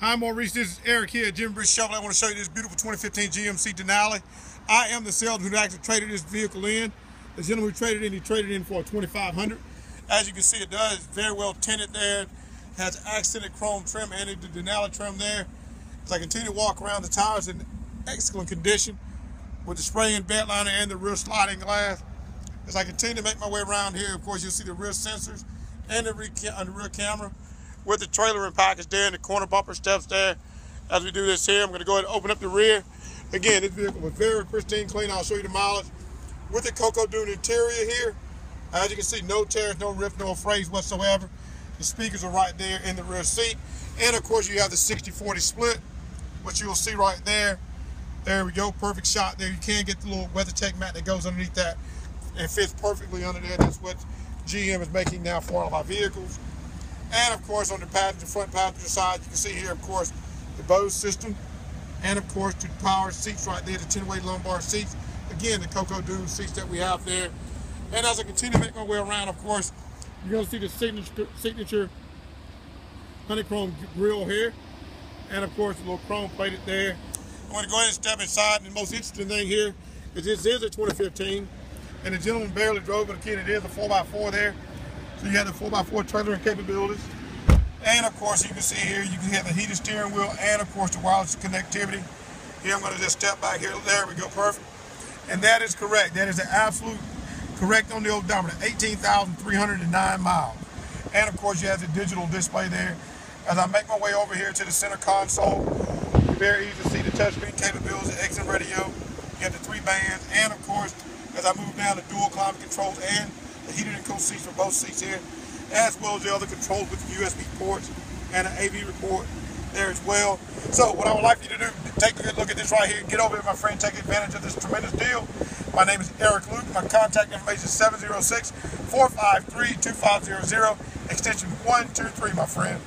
Hi, Maurice. This is Eric here at Jimmy Britt Chevrolet. I want to show you this beautiful 2015 GMC Denali. I am the salesman who actually traded this vehicle in. The gentleman who traded in, he traded in for a 2500 As you can see, it does very well tinted there. Has accented chrome trim and the Denali trim there. As I continue to walk around, the tires in excellent condition with the spray-in bed liner and the rear sliding glass. As I continue to make my way around here, of course, you'll see the rear sensors and the rear camera with the trailer and package there and the corner bumper steps there. As we do this here, I'm going to go ahead and open up the rear. Again, this vehicle was very pristine, clean. I'll show you the mileage. With the Cocoa Dune interior here, as you can see, no tears, no rips, no frays whatsoever. The speakers are right there in the rear seat. And of course, you have the 60-40 split, which you'll see right there. There we go, perfect shot there. You can get the little WeatherTech mat that goes underneath that and fits perfectly under there. That's what GM is making now for all of our vehicles. And of course, on the passenger front passenger side, you can see here, of course, the Bose system. And of course, the power seats right there, the 10-way lumbar seats. Again, the Cocoa Dune seats that we have there. And as I continue to make my way around, of course, you're going to see the signature, signature honeycomb grill here. And of course, a little chrome plated there. I'm going to go ahead and step inside. And the most interesting thing here is this is a 2015. And the gentleman barely drove it. Again, it is a 4x4 there. So you have the 4x4 trailering capabilities. And of course, you can see here, you can have the heated steering wheel and of course the wireless connectivity. Here, I'm gonna just step back here. There we go, perfect. And that is correct. That is the absolute correct on the odometer, 18,309 miles. And of course, you have the digital display there. As I make my way over here to the center console, very easy to see the touchscreen capabilities, the XM radio. You have the three bands, and of course, as I move down, the dual climate controls and the heated and cooled seats for both seats here, as well as the other controls with the USB ports and an AV report there as well. So what I would like you to do, take a good look at this right here. Get over here, my friend. Take advantage of this tremendous deal. My name is Eric Luke. My contact information is 706-453-2500, extension 123, my friend.